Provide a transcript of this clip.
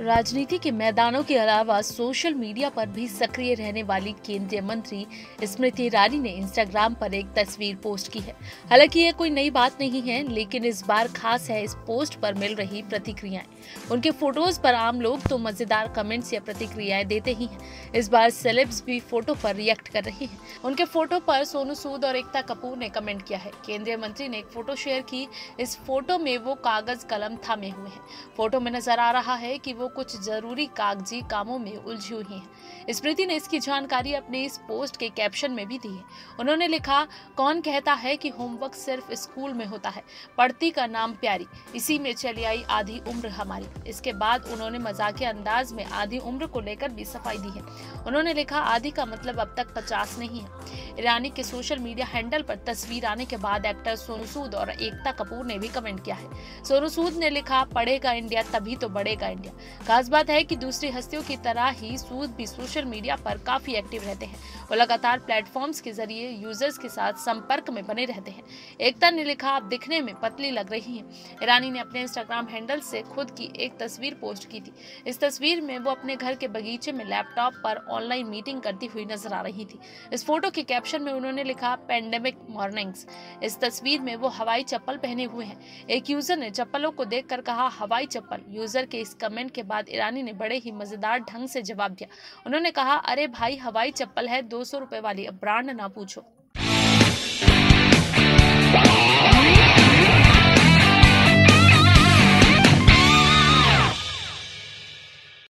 राजनीति के मैदानों के अलावा सोशल मीडिया पर भी सक्रिय रहने वाली केंद्रीय मंत्री स्मृति ईरानी ने इंस्टाग्राम पर एक तस्वीर पोस्ट की है। हालाँकि यह कोई नई बात नहीं है, लेकिन इस बार खास है, इस पोस्ट पर मिल रही प्रतिक्रियाएँ। उनके फ़ोटोज़ पर आम लोग तो मज़ेदार कमेंट्स या प्रतिक्रियाएँ देते ही हैं। इस बार सेलेब्स भी फ़ोटो पर रिएक्ट कर रही हैं। उनके फ़ोटो पर सोनू सूद और एकता कपूर ने कमेंट किया है। केंद्रीय मंत्री ने एक फ़ोटो शेयर की। इस फ़ोटो में वो कागज़ कलम थामे हुए हैं। फ़ोटो में नज़र आ रहा है कि वो कुछ ज़रूरी कागज़ी कामों में उलझी हुई हैं। स्मृति ने इसकी जानकारी अपने इस पोस्ट के कैप्शन में भी दी है। उन्होंने लिखा, कौन कहता है कि होमवर्क सिर्फ़ स्कूल में होता है, पढ़ती का नाम प्यारी, इसी में चली आई आधी उम्र हमारी। इसके बाद उन्होंने मज़ाक अंदाज में आधी उम्र को लेकर भी सफ़ाई दी है। उन्होंने लिखा, आधी का मतलब अब तक पचास नहीं है। ईरानी के सोशल मीडिया हैंडल पर तस्वीर आने के बाद एक्टर सोनू सूद और एकता कपूर ने भी कमेंट किया है। सोनू सूद ने लिखा, पढ़ेगा इंडिया तभी तो बढ़ेगा इंडिया। खास बात है कि दूसरी हस्तियों की तरह ही सूद भी सोशल मीडिया पर काफ़ी एक्टिव रहते हैं वो लगातार प्लेटफॉर्म्स के ज़रिए यूज़र्स के साथ संपर्क में बने रहते हैं। एकता ने लिखा आप दिखने में पतली लग रही हैं। ईरानी ने अपने इंस्टाग्राम हैंडल से खुद की एक तस्वीर पोस्ट की थी। इस तस्वीर में वो अपने घर के बगीचे में लैपटॉप पर ऑनलाइन मीटिंग करती हुई नज़र आ रही थी। इस फ़ोटो के कैप्शन में उन्होंने लिखा पेंडेमिक मॉर्निंग्स इस तस्वीर में वो हवाई चप्पल पहने हुए हैं। एक यूज़र ने चप्पलों को देखकर कहा, हवाई चप्पल। यूज़र के इस कमेंट के बाद ईरानी ने बड़े ही मज़ेदार ढंग से जवाब दिया। उन्होंने कहा, अरे भाई, हवाई चप्पल है, दो सौ रुपए वाली, अब ब्रांड ना पूछो।